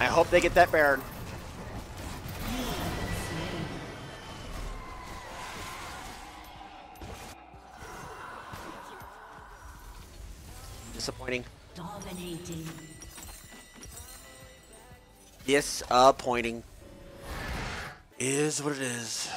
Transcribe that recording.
I hope they get that Baron. Disappointing. Dominating. Disappointing. Is what it is.